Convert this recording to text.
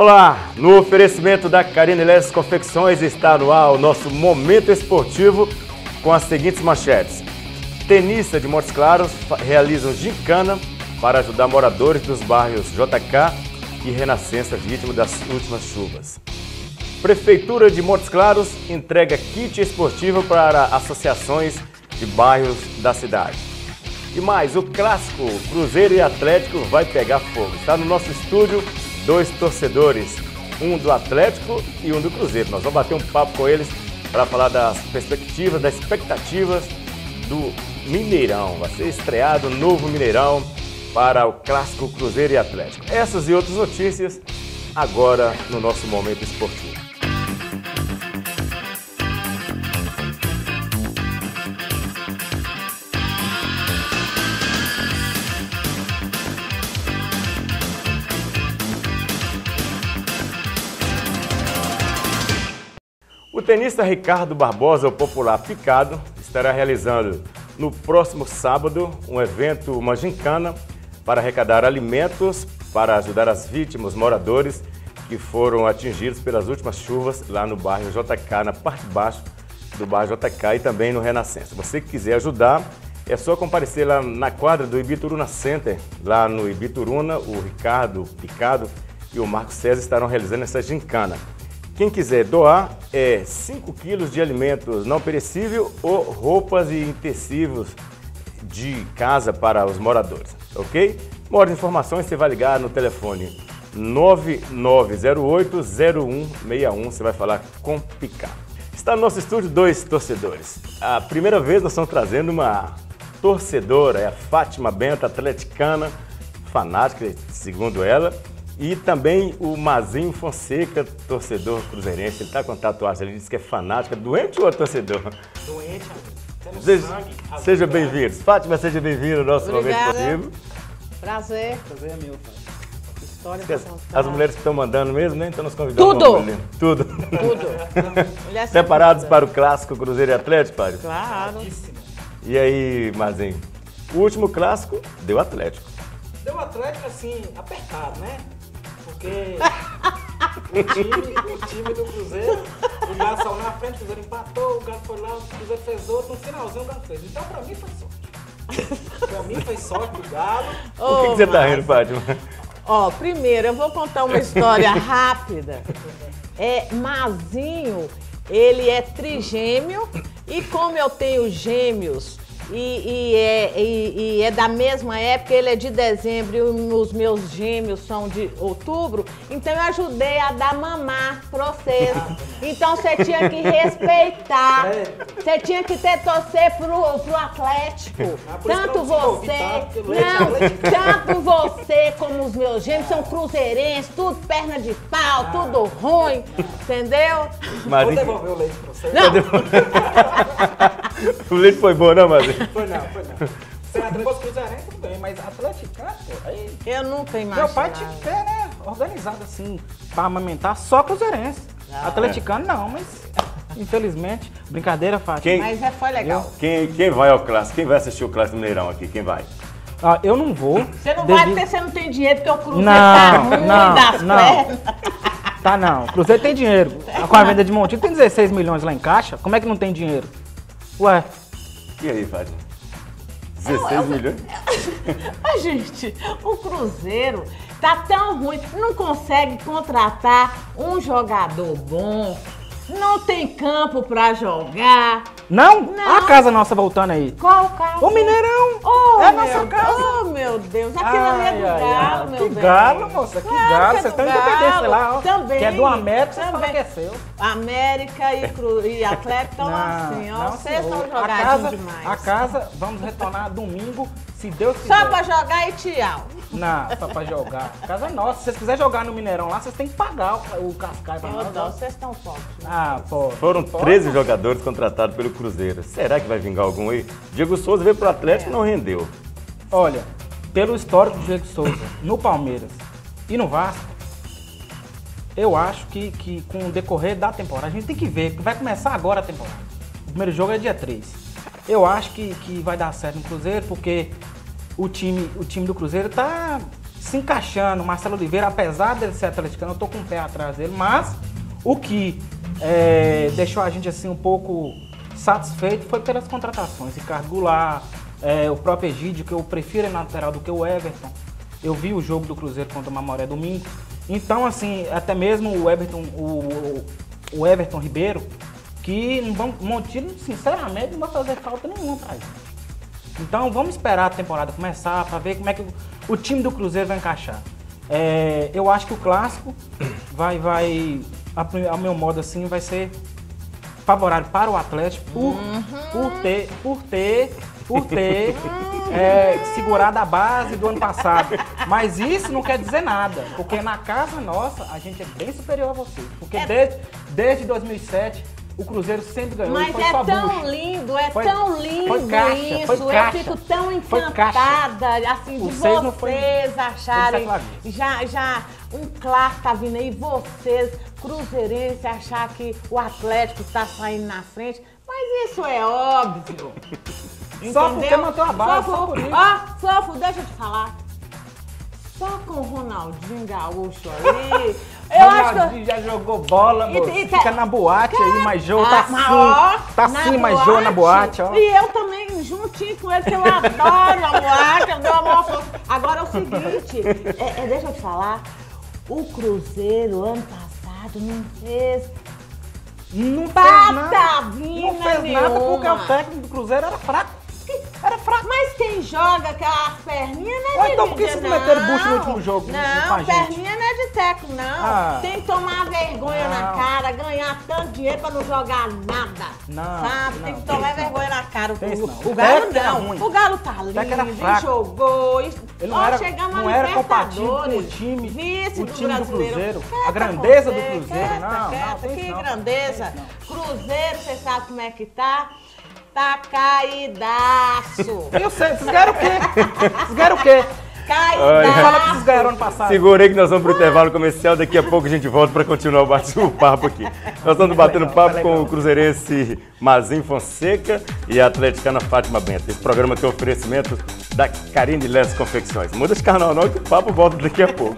Olá, no oferecimento da Karine Les Confecções está no ar o nosso momento esportivo com as seguintes manchetes. Tenista de Montes Claros realizam gincana para ajudar moradores dos bairros JK e Renascença vítima das últimas chuvas. Prefeitura de Montes Claros entrega kit esportivo para associações de bairros da cidade. E mais, o clássico Cruzeiro e Atlético vai pegar fogo. Está no nosso estúdio dois torcedores, um do Atlético e um do Cruzeiro. Nós vamos bater um papo com eles para falar das perspectivas, das expectativas do Mineirão. Vai ser estreado o novo Mineirão para o clássico Cruzeiro e Atlético. Essas e outras notícias agora no nosso momento esportivo. O tenista Ricardo Barbosa, o popular Picado, estará realizando no próximo sábado um evento, uma gincana, para arrecadar alimentos para ajudar as vítimas, moradores que foram atingidos pelas últimas chuvas lá no bairro JK, na parte de baixo do bairro JK e também no Renascença. você que quiser ajudar, é só comparecer lá na quadra do Ibituruna Center, lá no Ibituruna, o Ricardo Picado e o Marcos César estarão realizando essa gincana. Quem quiser doar é 5 quilos de alimentos não perecíveis ou roupas e tecidos de casa para os moradores, ok? Maiores informações você vai ligar no telefone 9908-0161, você vai falar com Picar. Está no nosso estúdio dois torcedores. A primeira vez nós estamos trazendo uma torcedora, é a Fátima Benta, atleticana, fanática, segundo ela, e também o Mazinho Fonseca, torcedor cruzeirense, ele está com tatuagem, ele disse que é fanático, é doente ou é torcedor? Doente, temos seja, sangue. Seja bem-vindo. Fátima, seja bem-vindo ao nosso Obrigada. momento esportivo. Prazer. Prazer é meu, pai. História As, as mulheres que estão mandando mesmo, né? Então nós convidamos. Tudo. Tudo. Tudo. Dúvida. para o clássico Cruzeiro e Atlético, Fábio? Claro. E aí, Mazinho? O último clássico deu Atlético. Deu Atlético assim, apertado, né? Porque o time, o time do Cruzeiro, o Galo saiu na frente, o Cruzeiro empatou, o Galo foi lá, o Cruzeiro fez outro, no finalzinho o Galo fez. Então pra mim foi sorte. pra mim foi sorte do Galo. Por que, Ô, que você tá rindo, Fátima? Ó, primeiro eu vou contar uma história rápida. É, Mazinho, ele é trigêmeo e como eu tenho gêmeos e, e é, e- e é da mesma época, ele é de dezembro e os meus gêmeos são de outubro, então eu ajudei a dar mamar pra vocês. Então você tinha que respeitar, você tinha que ter torcer pro, pro Atlético. Ah, Tanto você, é não, tanto você como os meus gêmeos. São cruzeirenses, tudo perna de pau, tudo ruim, entendeu? Vou devolver o leite pra você. Não, o leite foi bom, não, Mazinho? Foi não, foi não. Se é Atlético Cruzeirense, tudo bem, mas atleticano, pô, aí... eu nunca imaginava. Meu pai tinha que ter, né, organizado assim, pra amamentar só cruzeirense. Atleticano não, mas infelizmente, brincadeira, Fátima. Quem, Mas é, foi legal. quem, quem vai ao clássico? Quem vai assistir o clássico do Mineirão aqui? Quem vai? Ah, eu não vou. Você não vai devido- porque você não tem dinheiro, porque o Cruzeiro Não, tá ruim não, das não. pernas. Tá não. Cruzeiro tem dinheiro. Com a venda de Montinho tem 16 milhões lá em caixa. Como é que não tem dinheiro? Ué, E aí, Fátima? 16 milhões? Mas, gente, o Cruzeiro tá tão ruim, não consegue contratar um jogador bom, não tem campo pra jogar. Não? Não. A casa nossa voltando aí. Qual o caso? O Mineirão. Oh, é a nossa casa. Oh, meu Deus, ali é do Ai, ai, galo, ai. meu Que bem. galo, moça, que Claro galo. que é Vocês do estão independentes lá, ó. Também. Que é do América, você fala Também. que é seu. América e, Cru... e Atlético estão assim, ó. Vocês senhor. estão casa, jogadinhos demais. A casa, vamos retornar domingo, se Deus quiser. Só pra jogar e tchau. Não, só pra jogar. Casa é nossa. Se vocês quiserem jogar no Mineirão lá, vocês têm que pagar o, o cascai pra nós. Vocês estão fortes. Ah, pô. Foram Pô, 13 jogadores contratados pelo Cruzeiro. Será que vai vingar algum aí? Diego Souza veio pro Atlético e não rendeu. Olha, pelo histórico do Diego Souza no Palmeiras e no Vasco, eu acho que, que com o decorrer da temporada, a gente tem que ver, porque vai começar agora a temporada. O primeiro jogo é dia 3. Eu acho que, que vai dar certo no Cruzeiro, porque o time, o time do Cruzeiro tá se encaixando. Marcelo Oliveira, apesar dele ser atleticano, eu tô com o pé atrás dele, mas o que é, deixou a gente assim um pouco satisfeito foi pelas contratações. Ricardo Goulart, é, o próprio Egídio, que eu prefiro na lateral do que o Everton. Eu vi o jogo do Cruzeiro contra o Mamoré domingo. Então, assim, até mesmo o Everton, o, o Everton Ribeiro, que Montilho, sinceramente, não vai fazer falta nenhuma pra gente. Então vamos esperar a temporada começar para ver como é que o, time do Cruzeiro vai encaixar. É, eu acho que o clássico vai, vai, ao meu modo assim, vai ser favorável para o Atlético por, uhum. por ter, por ter, por ter é, segurado a base do ano passado. Mas isso não quer dizer nada, porque na casa nossa a gente é bem superior a você. Porque é. desde, desde 2007 o Cruzeiro sempre ganhou. Mas é tão lindo, é foi, tão lindo caixa, isso. Eu fico tão encantada assim de vocês, vocês acharem. Já, já um claro tá vindo aí, vocês, Cruzeirense, achar que o Atlético está saindo na frente. Mas isso é óbvio. Só porque mantou a base, só, só por isso. Ó, Sofo, deixa eu te falar. Só com o Ronaldinho Gaúcho ali. Eu acho que... já jogou bola, e, moço. E, Fica na boate cara, aí, mas Jô tá assim. Tá assim, mas Jô na boate, ó. E eu também, juntinho com ele, que eu adoro a boate, eu dou amor. Agora é o seguinte, é, é, deixa eu te falar. O Cruzeiro, ano passado, não fez não fez nada. Não fez nada porque o técnico do Cruzeiro era fraco. Mas quem joga com as perninhas não é de Então por que vocês meteram bucho no último jogo? Não, perninha não é de teco, não. Ah. Tem que tomar vergonha não. na cara, ganhar tanto dinheiro pra não jogar nada. Não. Sabe? Não. Tem que tomar vergonha na cara. O, o Galo não. O Galo tá lindo, jogou. Ele não era, não era compatível com o time, Vice o time do, do Cruzeiro. a grandeza do Cruzeiro. Quieta, não, quieta, não, que grandeza. Cruzeiro, você sabe como é que tá? Tá caidaço. Eu sei, vocês ganharam o quê? Vocês ganharam o quê? Caidaço. Fala que vocês ganharam ano passado. Segurei que nós vamos pro intervalo comercial, daqui a pouco a gente volta para continuar o bate-papo aqui. Nós estamos batendo legal, papo com o cruzeirense Mazin Fonseca e a atleticana Fátima Bento. Esse programa tem oferecimento da Karine Les Confecções. Muda de canal não que o papo volta daqui a pouco.